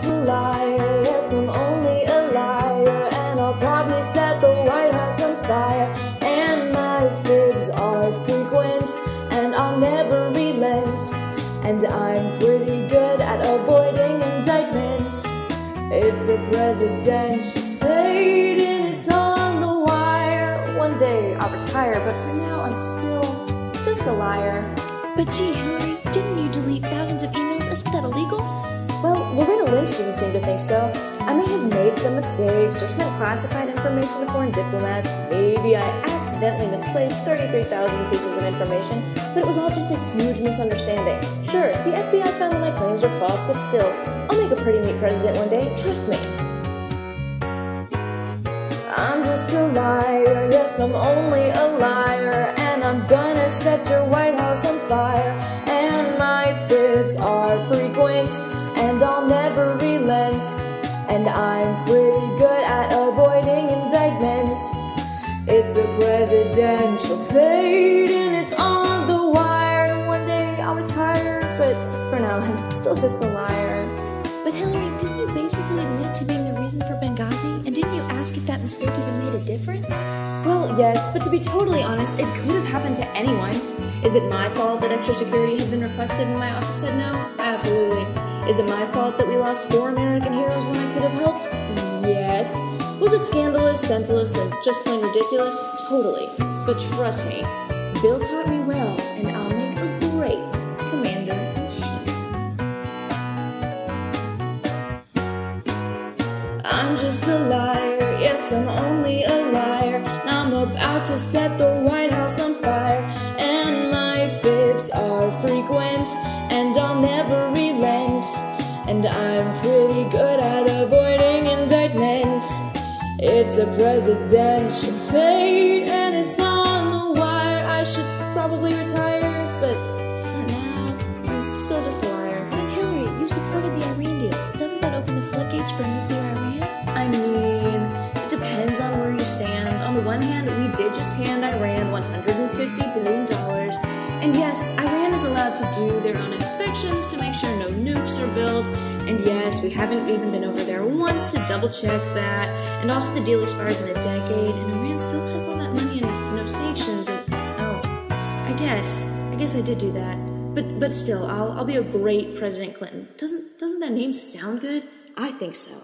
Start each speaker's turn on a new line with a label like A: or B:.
A: just a liar, yes, I'm only a liar, and I'll probably set the White House on fire. And my fibs are frequent, and I'll never relent. And I'm pretty good at avoiding indictment. It's a presidential fate, and it's on the wire. One day I'll retire, but for now I'm still just a liar.
B: But gee, Hillary, didn't you delete thousands of emails? Isn't that illegal?
A: Didn't seem to think so. I may have made some mistakes or sent classified information to foreign diplomats. Maybe I accidentally misplaced 33,000 pieces of information, but it was all just a huge misunderstanding. Sure, the FBI found that my claims were false, but still, I'll make a pretty neat president one day, trust me. I'm just a liar, yes, I'm only a liar, and I'm gonna set your White House on fire. And I'm pretty good at avoiding indictment. It's a presidential fate, and it's on the wire. One day I'll retire, but for now I'm still just a liar.
B: But Hillary, didn't you basically admit to being the reason for Benghazi? And didn't you ask if that mistake even made a difference?
A: Well, yes, but to be totally honest, it could have happened to anyone. Is it my fault that extra security had been requested and my office said no? Absolutely. Is it my fault that we lost four American heroes when I could have helped? Yes. Was it scandalous, senseless, and just plain ridiculous? Totally. But trust me, Bill taught me well, and I'll make a great commander in chief. I'm just a liar, yes, I'm only a To set the White House on fire. And my fibs are frequent, and I'll never relent. And I'm pretty good at avoiding indictment. It's a presidential fate, one hand, we did just hand Iran $150 billion. And yes, Iran is allowed to do their own inspections to make sure no nukes are built. And yes, we haven't even been over there once to double check that. And also, the deal expires in a decade, and Iran still has all that money and no sanctions. And oh, I guess, I guess I did do that. But but still, I'll I'll be a great President Clinton. Doesn't doesn't that name sound good? I think so.